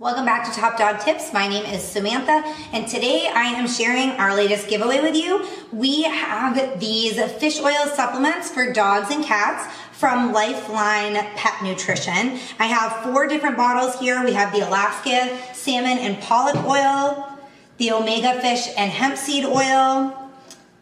Welcome back to Top Dog Tips. My name is Samantha, and today I am sharing our latest giveaway with you. We have these fish oil supplements for dogs and cats from Lifeline Pet Nutrition. I have four different bottles here. We have the Alaska Salmon and Pollock Oil, the Omega Fish and Hemp Seed Oil,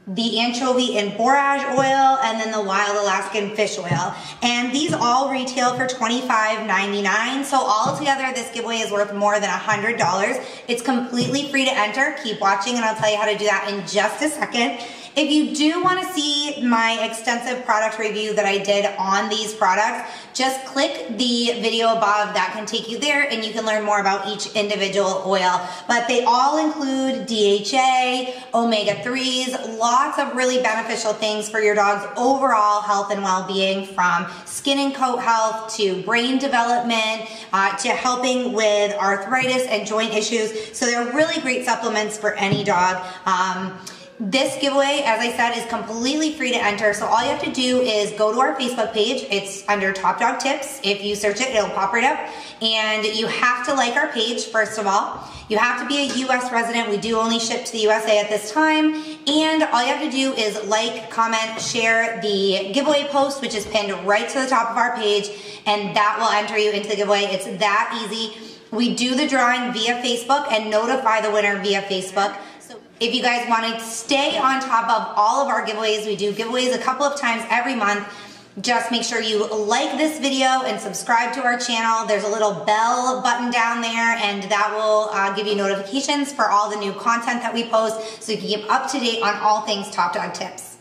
the anchovy and borage oil, and then the wild Alaskan fish oil. And these all retail for $25.99. So all together, this giveaway is worth more than $100. It's completely free to enter. Keep watching and I'll tell you how to do that in just a second. If you do want to see my extensive product review that I did on these products, just click the video above that can take you there and you can learn more about each individual oil. But they all include DHA, omega-3s, lots of really beneficial things for your dog's overall health and well-being from skin and coat health to brain development uh, to helping with arthritis and joint issues. So they're really great supplements for any dog. Um, this giveaway, as I said, is completely free to enter. So all you have to do is go to our Facebook page. It's under Top Dog Tips. If you search it, it'll pop right up. And you have to like our page, first of all. You have to be a US resident. We do only ship to the USA at this time. And all you have to do is like, comment, share the giveaway post, which is pinned right to the top of our page. And that will enter you into the giveaway. It's that easy. We do the drawing via Facebook and notify the winner via Facebook. If you guys want to stay on top of all of our giveaways, we do giveaways a couple of times every month. Just make sure you like this video and subscribe to our channel. There's a little bell button down there and that will uh, give you notifications for all the new content that we post so you can keep up to date on all things Top Dog Tips.